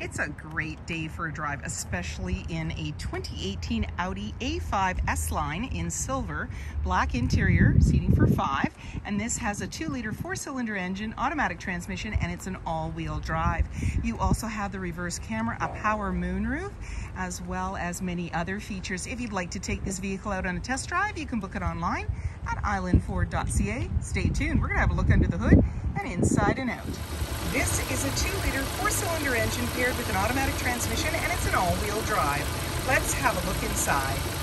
It's a great day for a drive, especially in a 2018 Audi A5 S-Line in silver, black interior, seating for five, and this has a two-liter four-cylinder engine, automatic transmission, and it's an all-wheel drive. You also have the reverse camera, a power moonroof, as well as many other features. If you'd like to take this vehicle out on a test drive, you can book it online at islandford.ca. Stay tuned. We're going to have a look under the hood and inside and out. This is a 2-liter 4-cylinder engine paired with an automatic transmission and it's an all-wheel drive. Let's have a look inside.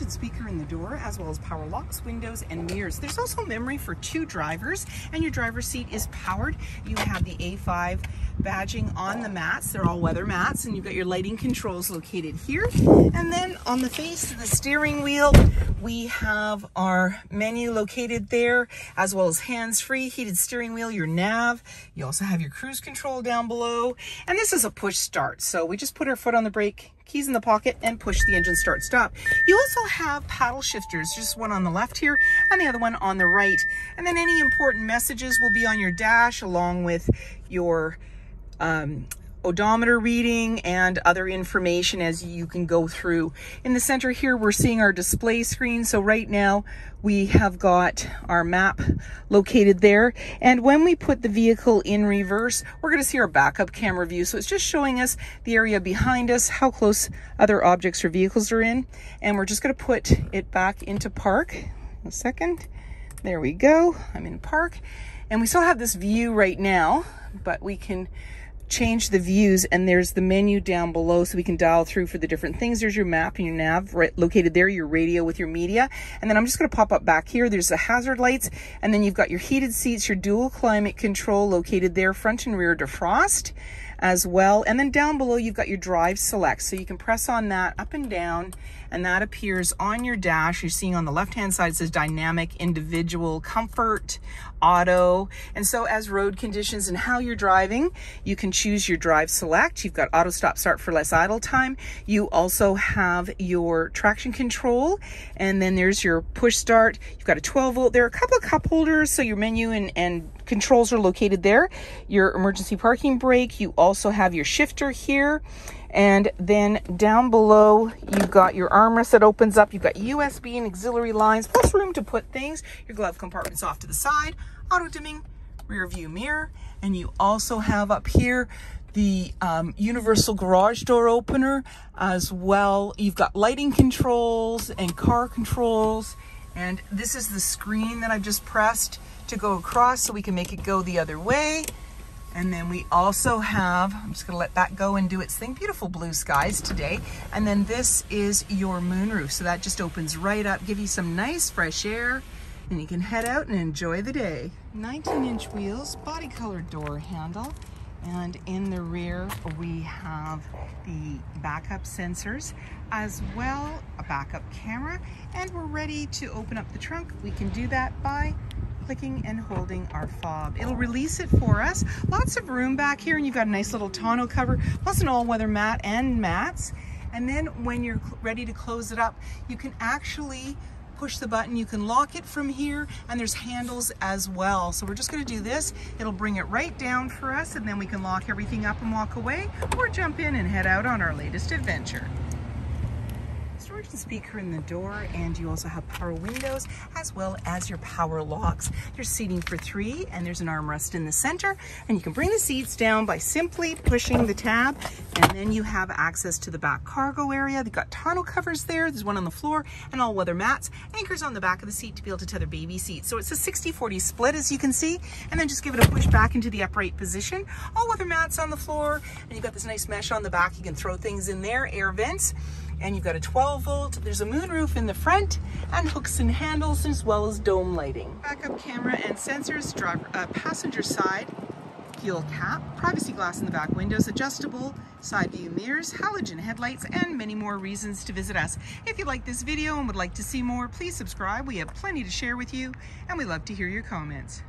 And speaker in the door as well as power locks, windows, and mirrors. There's also memory for two drivers and your driver's seat is powered. You have the A5 badging on the mats. They're all weather mats and you've got your lighting controls located here. And then on the face of the steering wheel, we have our menu located there as well as hands-free heated steering wheel, your nav. You also have your cruise control down below. And this is a push start. So we just put our foot on the brake, keys in the pocket and push the engine start stop. You also have paddle shifters, just one on the left here and the other one on the right. And then any important messages will be on your dash along with your um, odometer reading and other information as you can go through. In the center here, we're seeing our display screen. So right now we have got our map located there. And when we put the vehicle in reverse, we're gonna see our backup camera view. So it's just showing us the area behind us, how close other objects or vehicles are in. And we're just gonna put it back into park. A second. There we go. I'm in park. And we still have this view right now, but we can change the views and there's the menu down below so we can dial through for the different things. There's your map and your nav right located there, your radio with your media. And then I'm just going to pop up back here. There's the hazard lights and then you've got your heated seats, your dual climate control located there, front and rear defrost as well. And then down below, you've got your drive select. So you can press on that up and down and that appears on your dash. You're seeing on the left-hand side it says dynamic, individual, comfort, auto. And so as road conditions and how you're driving, you can choose your drive select. You've got auto stop start for less idle time. You also have your traction control and then there's your push start. You've got a 12 volt. There are a couple of cup holders. So your menu and, and controls are located there. Your emergency parking brake. You also have your shifter here. And then down below, you've got your armrest that opens up. You've got USB and auxiliary lines, plus room to put things. Your glove compartment's off to the side, auto dimming, rear view mirror. And you also have up here the um, universal garage door opener as well. You've got lighting controls and car controls. And this is the screen that I've just pressed to go across so we can make it go the other way. And then we also have, I'm just gonna let that go and do its thing, beautiful blue skies today. And then this is your moonroof. So that just opens right up, give you some nice fresh air and you can head out and enjoy the day. 19 inch wheels, body colored door handle. And in the rear, we have the backup sensors as well, backup camera, and we're ready to open up the trunk. We can do that by clicking and holding our fob. It'll release it for us. Lots of room back here and you've got a nice little tonneau cover, plus an all-weather mat and mats. And then when you're ready to close it up, you can actually push the button. You can lock it from here and there's handles as well. So we're just gonna do this. It'll bring it right down for us and then we can lock everything up and walk away or jump in and head out on our latest adventure storage and speaker in the door and you also have power windows as well as your power locks. There's seating for three and there's an armrest in the center and you can bring the seats down by simply pushing the tab and then you have access to the back cargo area. They've got tonneau covers there. There's one on the floor and all weather mats. Anchors on the back of the seat to be able to tether baby seats. So it's a 60-40 split as you can see and then just give it a push back into the upright position. All weather mats on the floor and you've got this nice mesh on the back. You can throw things in there, air vents and you've got a 12 volt. There's a moonroof in the front and hooks and handles as well as dome lighting. Backup camera and sensors, driver, uh, passenger side, fuel cap, privacy glass in the back windows, adjustable side view mirrors, halogen headlights, and many more reasons to visit us. If you like this video and would like to see more, please subscribe. We have plenty to share with you, and we love to hear your comments.